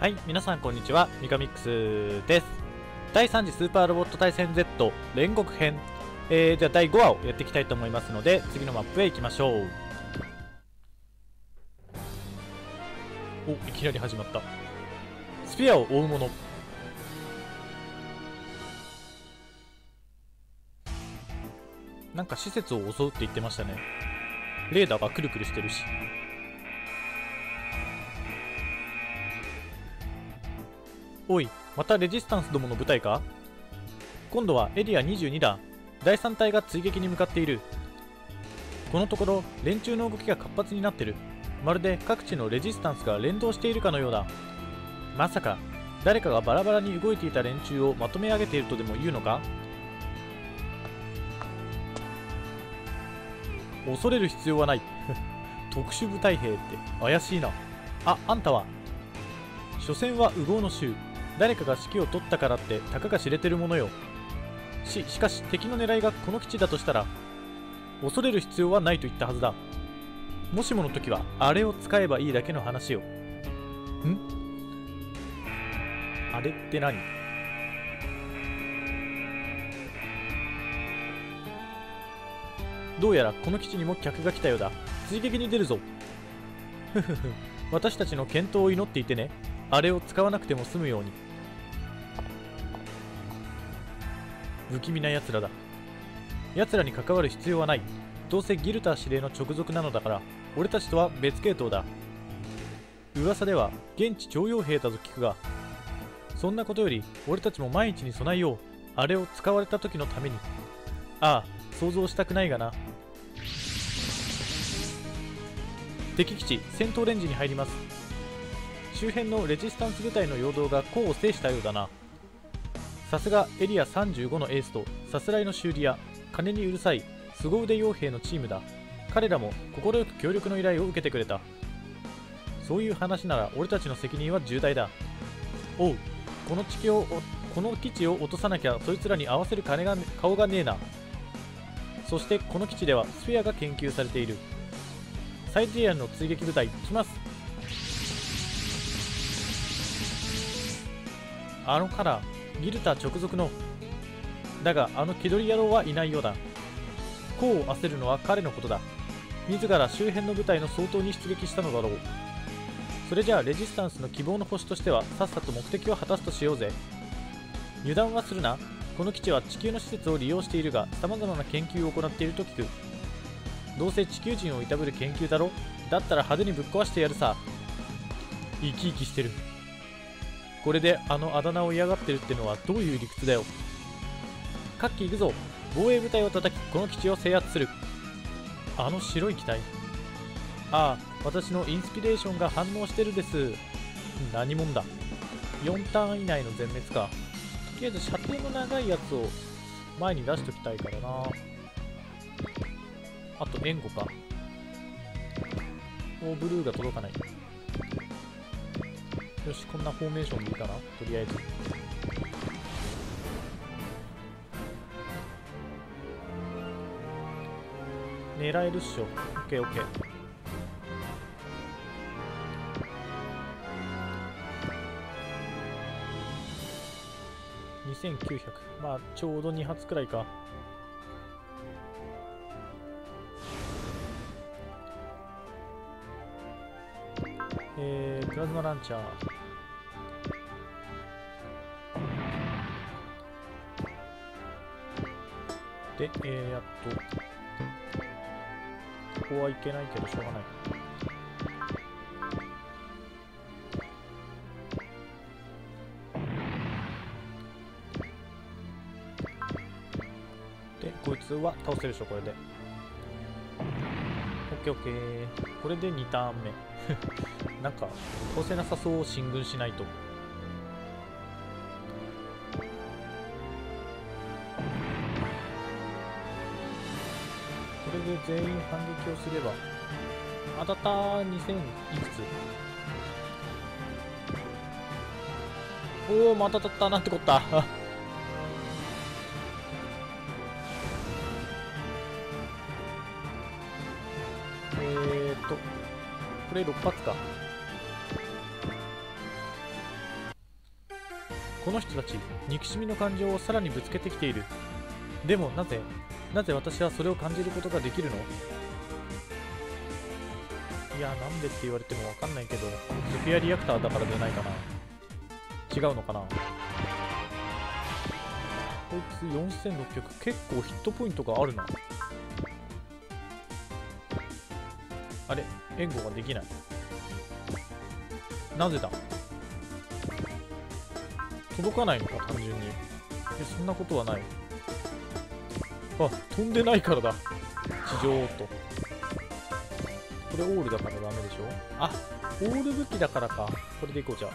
はい、皆さんこんにちは、ミカミックスです。第3次スーパーロボット対戦 Z 煉獄編。えー、じゃあ第5話をやっていきたいと思いますので、次のマップへ行きましょう。お、いきなり始まった。スフィアを追うもの。なんか施設を襲うって言ってましたね。レーダーがくるくるしてるし。おい、またレジスタンスどもの部隊か？今度はエリア22だ。第3隊が追撃に向かっている。このところ、連中の動きが活発になってる。まるで各地のレジスタンスが連動しているかのようだ。まさか、誰かがバラバラに動いていた連中をまとめ上げているとでも言うのか？恐れる必要はない。特殊部隊兵って怪しいな。あ、あんたは。所詮は右合の衆。誰かが指揮を取ったからってたかが知れてるものよ。ししかし敵の狙いがこの基地だとしたら恐れる必要はないと言ったはずだ。もしもの時はあれを使えばいいだけの話よ。ん？あれって何？どうやらこの基地にも客が来たようだ。追撃に出るぞ。ふふふ。私たちの健闘を祈っていてね。あれを使わなくても済むように。不気味な奴らだ。奴らに関わる必要はない。どうせギルター司令の直属なのだから俺たちとは別系統だ。噂では現地徴用兵だと聞くがそんなことより俺たちも毎日に備えよう。あれを使われた時のために。ああ想像したくないがな。敵基地戦闘レンジに入ります。周辺のレジスタンス部隊の陽動が功を制したようだな。さすがエリア35のエースとさすらいの修理屋金にうるさい凄腕傭兵のチームだ。彼らも快く協力の依頼を受けてくれた。そういう話なら俺たちの責任は重大だ。おうこの地球をこの基地を落とさなきゃそいつらに合わせる金が顔がねえな。そしてこの基地ではスフィアが研究されている。サイジアンの追撃部隊来ます。あのカラー。ギルタ直属の。だがあの気取り野郎はいないようだ。功を焦るのは彼のことだ。自ら周辺の部隊の相当に出撃したのだろう。それじゃあレジスタンスの希望の星としてはさっさと目的を果たすとしようぜ。油断はするな。この基地は地球の施設を利用しているが様々な研究を行っていると聞く。どうせ地球人をいたぶる研究だろ？だったら派手にぶっ壊してやるさ。生き生きしてる。これであのあだ名を嫌がってるってのはどういう理屈だよ。カッキー行くぞ。防衛部隊を叩きこの基地を制圧する。あの白い機体。ああ私のインスピレーションが反応してるです。何者だ。4ターン以内の全滅か。とりあえず射程の長いやつを前に出しときたいからな。あと援護か。おブルーが届かない。よしこんなフォーメーションでいいかな？とりあえず。狙えるっしょ。OKOK 2900まあちょうど2発くらいか。えー、プラズマランチャー。で、えー、やっと。ここはいけないけどしょうがない。でこいつは倒せるでしょこれで。オッケーオッケー。これで2ターン目。なんか倒せなさそう進軍しないと。全員反撃をすれば当たった2000いくつ？おおまた当たった。なんてこった？えっとこれ6発か。この人たち憎しみの感情をさらにぶつけてきている。でもなぜなぜ私はそれを感じることができるの？いやなんでって言われてもわかんないけどソフィアリアクターだからじゃないかな。違うのかな？こいつ4600結構ヒットポイントがあるな。あれ援護ができない。なぜだ？届かないのか単純に。えそんなことはない。あ飛んでないからだ。地上と。これオールだからダメでしょ？あオール武器だからか。これでいこうじゃ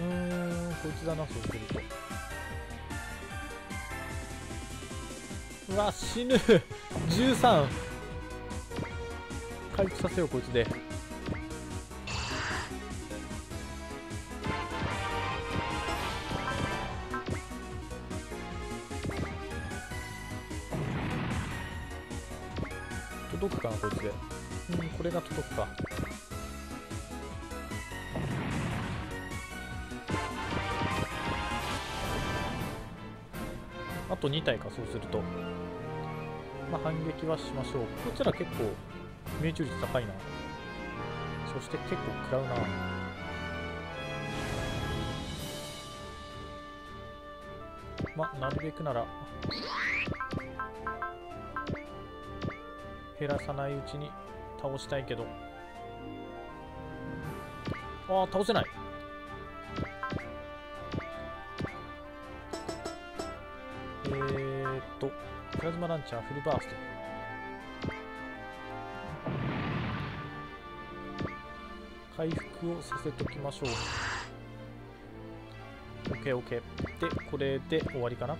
うーんこいつだなそうすると。うわ死ぬ。13回復させようこいつで。届くかなこいつで。うんこれが届くか。あと2体かそうすると。まあ反撃はしましょう。こちら結構命中率高いな。そして結構食らうな。まあなるべくなら減らさないうちに倒したいけど。ああ倒せない。えーっとプラズマランチャーフルバースト。回復をさせときましょう。OKOK でこれで終わりかな。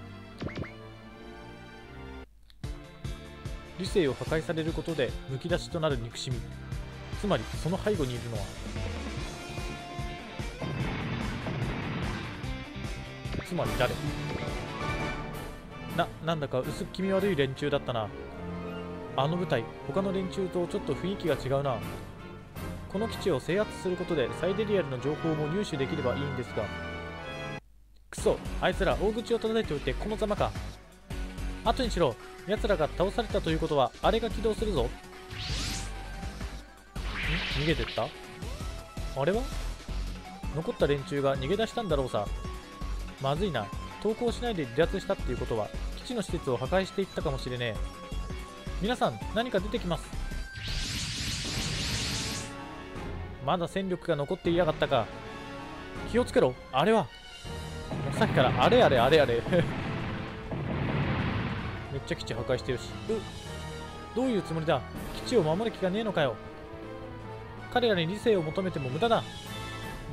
理性を破壊されることでむき出しとなる憎しみ。つまりその背後にいるのはつまり誰？な、なんだか薄っ気味悪い連中だったな。あの部隊他の連中とちょっと雰囲気が違うな。この基地を制圧することでサイデリアルの情報も入手できればいいんですが。クソあいつら大口を叩いておいてこのざまか。後にしろ奴らが倒されたということはあれが起動するぞ。ん？逃げてった？あれは？残った連中が逃げ出したんだろうさ。まずいな。投降しないで離脱したっていうことは基地の施設を破壊していったかもしれねえ。皆さん何か出てきます。まだ戦力が残っていやがったか。気をつけろ。あれは。さっきからあれあれあれ。あれちゃ基地破壊してるし。うどういうつもりだ？基地を守る気がねえのかよ。彼らに理性を求めても無駄だ。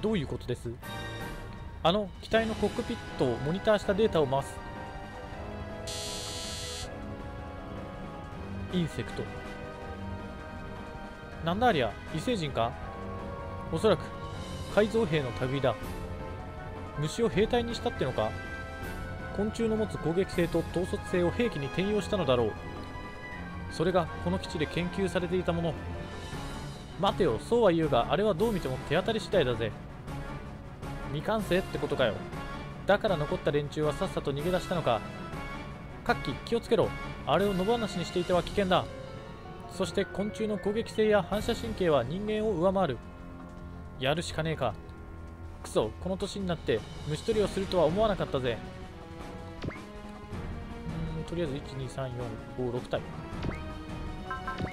どういうことです？あの機体のコックピットをモニターしたデータを回す。インセクト。なんだありゃ異星人か？おそらく改造兵の類だ。虫を兵隊にしたってのか？昆虫の持つ攻撃性と統率性を兵器に転用したのだろう。それがこの基地で研究されていたもの。待てよそうは言うがあれはどう見ても手当たり次第だぜ。未完成ってことかよ。だから残った連中はさっさと逃げ出したのか。カッキ気をつけろ。あれを野放しにしていては危険だ。そして昆虫の攻撃性や反射神経は人間を上回る。やるしかねえか。クソこの年になって虫取りをするとは思わなかったぜ。とりあえず12345体。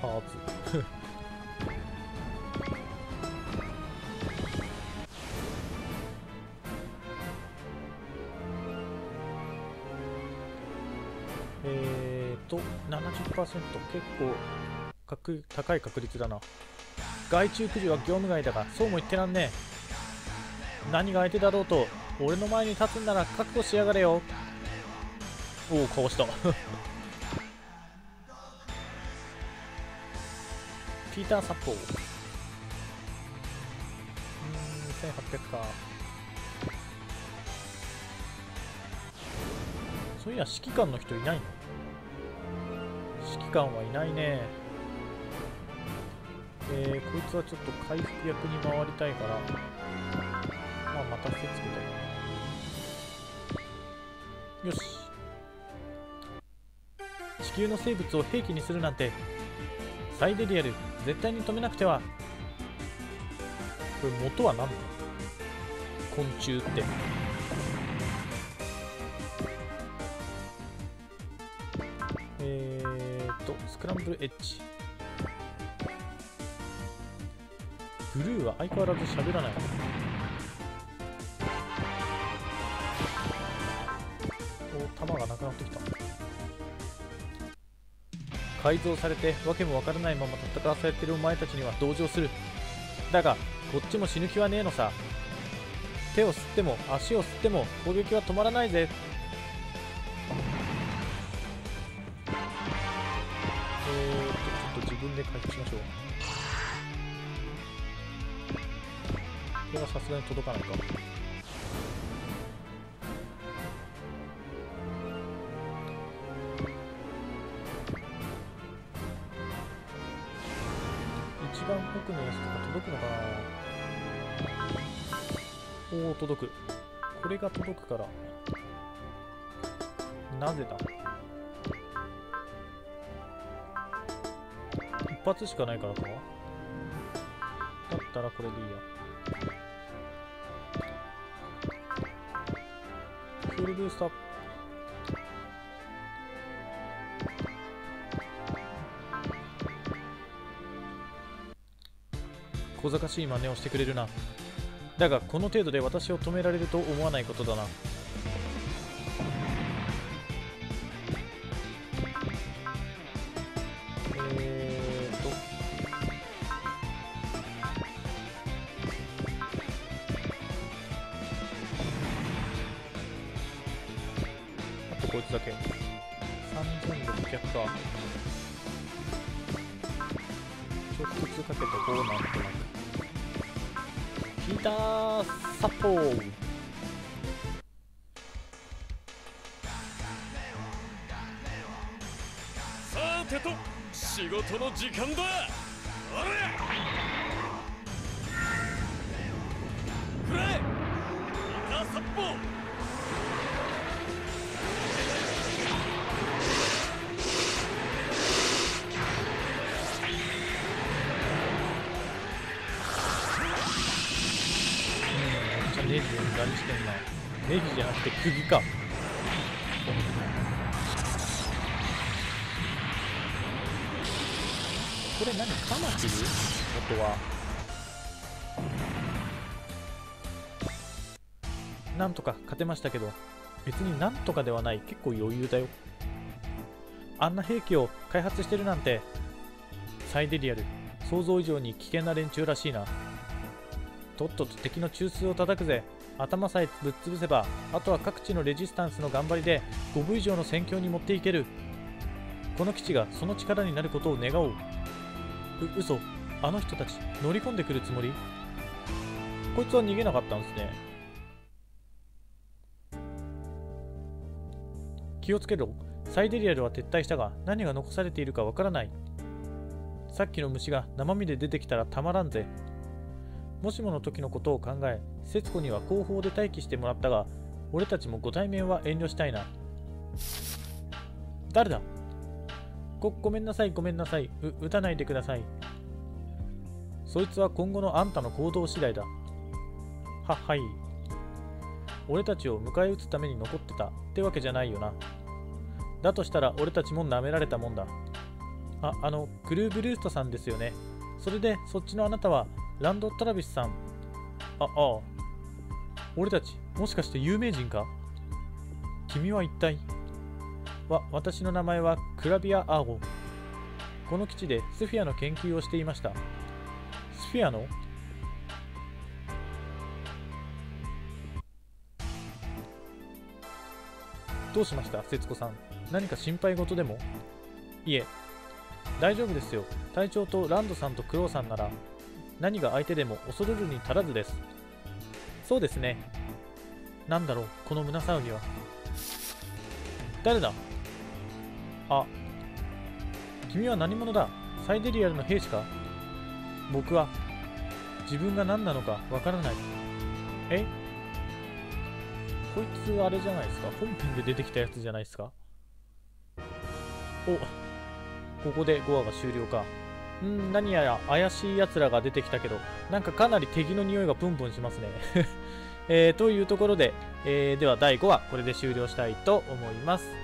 パーツ えーと70%結構確高い確率だな。害虫駆除は業務外だがそうも言ってらんねえ。何が相手だろうと俺の前に立つんなら覚悟しやがれよ。おおかわした。ピーター・サッポー。うん1800か。そういや指揮官の人いないの指揮官はいないね。えー、こいつはちょっと回復役に回りたいから、まあ、またせつけたい。よし。地球の生物を兵器にするなんて、サイデリアル、絶対に止めなくては。これ元は何だ？昆虫って。えーっと、スクランブルエッジ。ブルーは相変わらず喋らない。お、弾がなくなってきた。改造されて訳もわからないまま戦わされてるお前たちには同情する。だが、こっちも死ぬ気はねえのさ。手を吸っても足を吸っても攻撃は止まらないぜ。えーっと、ちょっと自分で回復しましょう。これはさすがに届かないか。一番奥のやつとか届くのかなおお、届く。これが届くから。なぜだ？一発しかないからかだったらこれでいいや。フルブースター。小賢しい真似をしてくれるな。だが、この程度で私を止められると思わないことだな。えーと。あとこいつだけ。3600か。直接かけとこうなんとなく。ヒーターサポーさてと仕事の時間だネジじゃなくて釘か。これ何カマキリ？元は。なんとか勝てましたけど、別になんとかではない。結構余裕だよ。あんな兵器を開発してるなんて、サイデリアル、想像以上に危険な連中らしいな。とっとと敵の中枢を叩くぜ頭さえぶっ潰せばあとは各地のレジスタンスの頑張りで5部以上の戦況に持っていける。この基地がその力になることを願おう。う嘘。あの人たち乗り込んでくるつもり？こいつは逃げなかったんですね。気をつけろ。サイデリアルは撤退したが何が残されているかわからない。さっきの虫が生身で出てきたらたまらんぜ。もしもの時のことを考え、節子には後方で待機してもらったが、俺たちもご対面は遠慮したいな。誰だ？ご、ごめんなさい、ごめんなさい。う、撃たないでください。そいつは今後のあんたの行動次第だ。は、はい。俺たちを迎え撃つために残ってたってわけじゃないよな。だとしたら俺たちも舐められたもんだ。あ、あの、クルーブルーストさんですよね。それで、そっちのあなたは、ランド・トラビスさん。あ、ああ。俺たち、もしかして有名人か？君は一体？わ、私の名前はクラビア・アーゴ。この基地でスフィアの研究をしていました。スフィアの？どうしました？節子さん。何か心配事でも？いえ、大丈夫ですよ。隊長とランドさんとクロウさんなら何が相手でも恐るるに足らずです。そうですね。なんだろう、この胸騒ぎは。誰だ？あ、君は何者だ？サイデリアルの兵士か？僕は自分が何なのかわからない。え？こいつあれじゃないですか？本編で出てきたやつじゃないですか？おここで5話が終了か。ん何やら怪しい奴らが出てきたけどなんかかなり敵の匂いがプンプンしますね。えーというところで、えーでは第5話これで終了したいと思います。